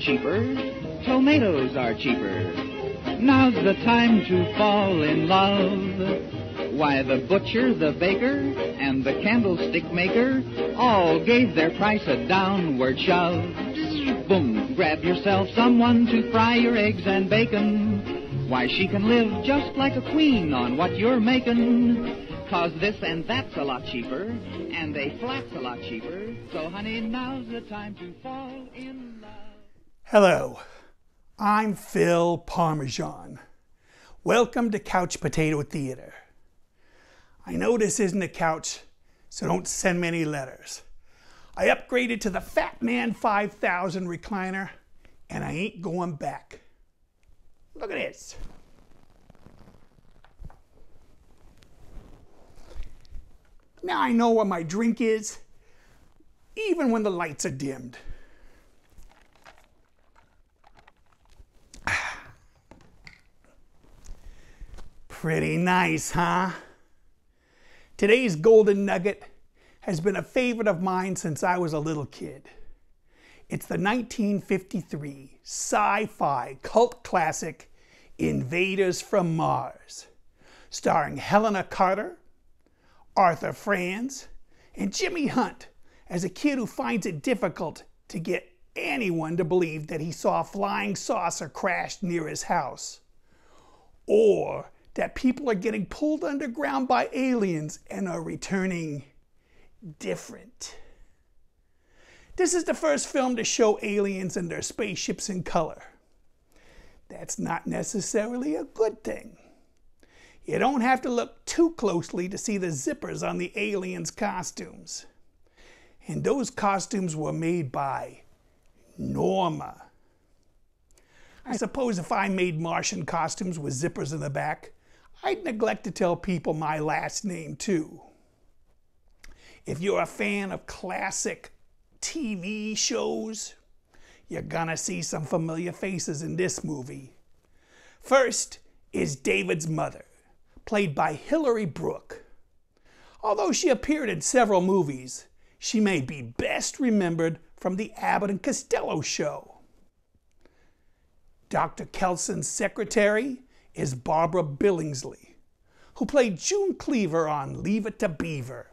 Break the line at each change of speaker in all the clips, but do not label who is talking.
cheaper, tomatoes are cheaper. Now's the time to fall in love. Why, the butcher, the baker, and the candlestick maker all gave their price a downward shove. Boom, grab yourself someone to fry your eggs and bacon. Why, she can live just like a queen on what you're making. Cause this and that's a lot cheaper, and a flat's a lot cheaper. So, honey, now's the time to fall in love.
Hello, I'm Phil Parmesan. Welcome to Couch Potato Theatre. I know this isn't a couch, so don't send me any letters. I upgraded to the Fat Man 5000 recliner, and I ain't going back. Look at this. Now I know where my drink is, even when the lights are dimmed. Pretty nice, huh? Today's golden nugget has been a favorite of mine since I was a little kid. It's the 1953 sci fi cult classic Invaders from Mars, starring Helena Carter, Arthur Franz, and Jimmy Hunt as a kid who finds it difficult to get anyone to believe that he saw a flying saucer crash near his house. Or that people are getting pulled underground by aliens and are returning different. This is the first film to show aliens and their spaceships in color. That's not necessarily a good thing. You don't have to look too closely to see the zippers on the aliens' costumes. And those costumes were made by Norma. I suppose if I made Martian costumes with zippers in the back, I'd neglect to tell people my last name too. If you're a fan of classic TV shows, you're gonna see some familiar faces in this movie. First is David's mother played by Hillary Brooke. Although she appeared in several movies, she may be best remembered from the Abbott and Costello show. Dr. Kelston's secretary is Barbara Billingsley, who played June Cleaver on Leave It to Beaver.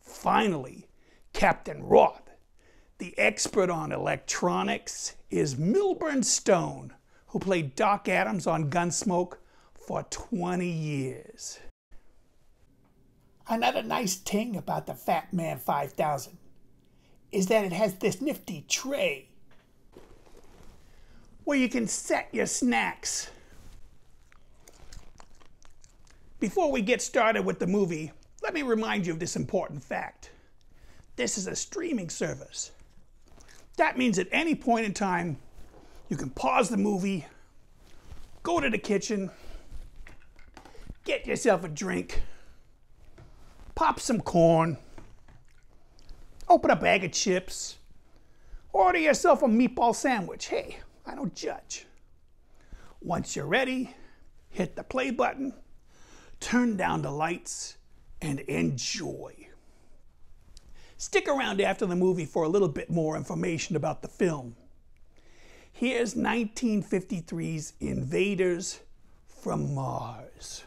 Finally, Captain Roth, the expert on electronics, is Milburn Stone, who played Doc Adams on Gunsmoke for 20 years. Another nice thing about the Fat Man 5000 is that it has this nifty tray where you can set your snacks. Before we get started with the movie, let me remind you of this important fact. This is a streaming service. That means at any point in time, you can pause the movie, go to the kitchen, get yourself a drink, pop some corn, open a bag of chips, order yourself a meatball sandwich. Hey, I don't judge. Once you're ready, hit the play button, turn down the lights, and enjoy. Stick around after the movie for a little bit more information about the film. Here's 1953's Invaders from Mars.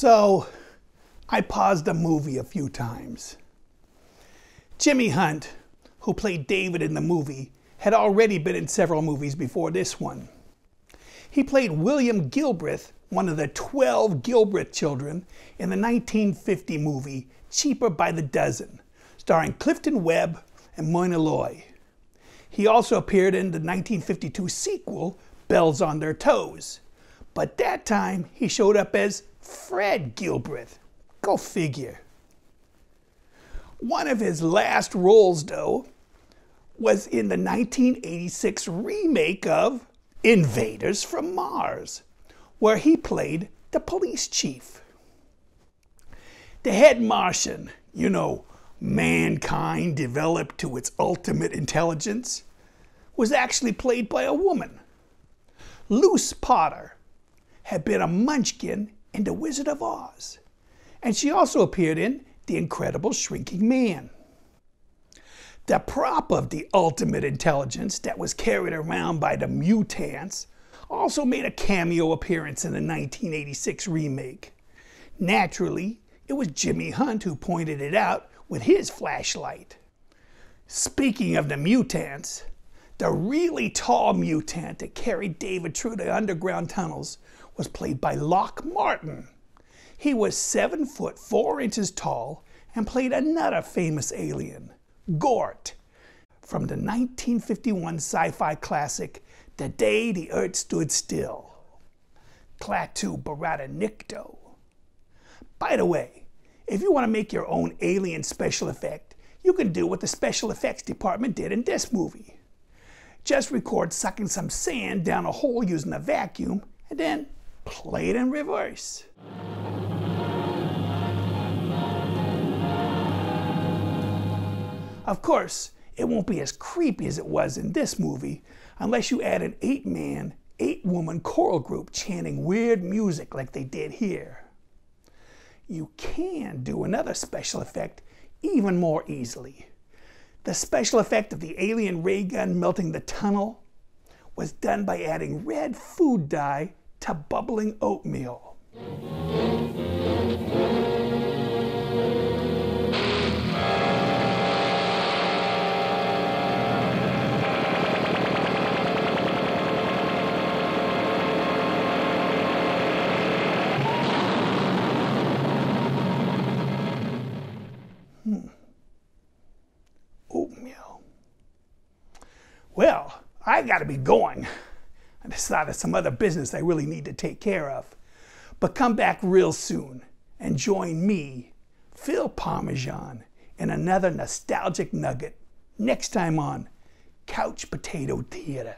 So I paused the movie a few times. Jimmy Hunt, who played David in the movie, had already been in several movies before this one. He played William Gilbreth one of the 12 Gilbreth children in the 1950 movie Cheaper by the Dozen, starring Clifton Webb and Myrna Loy. He also appeared in the 1952 sequel, Belles on Their Toes, but that time he showed up as Fred Gilbreth. Go figure. One of his last roles, though, was in the 1986 remake of Invaders from Mars, where he played the police chief. The head Martian, you know, mankind developed to its ultimate intelligence, was actually played by a woman. Luce Potter had been a munchkin in The Wizard of Oz, and she also appeared in The Incredible Shrinking Man. The prop of the ultimate intelligence that was carried around by the mutants also made a cameo appearance in the 1986 remake. Naturally, it was Jimmy Hunt who pointed it out with his flashlight. Speaking of the mutants, the really tall mutant that carried David through the underground tunnels was played by Lock Martin. He was seven foot four inches tall and played another famous alien, Gort, from the 1951 sci fi classic The Day the Earth Stood Still. Klaatu Barada Nikto. By the way, if you want to make your own alien special effect, you can do what the special effects department did in this movie. Just record sucking some sand down a hole using a vacuum and then play it in reverse. Of course, it won't be as creepy as it was in this movie unless you add an eight man, eight woman choral group chanting weird music like they did here you can do another special effect even more easily. The special effect of the alien ray gun melting the tunnel was done by adding red food dye to bubbling oatmeal. Hmm. Oatmeal. Well, I got to be going. I decided some other business I really need to take care of. But come back real soon and join me, Phil Parmesan, in another nostalgic nugget next time on Couch Potato Theatre.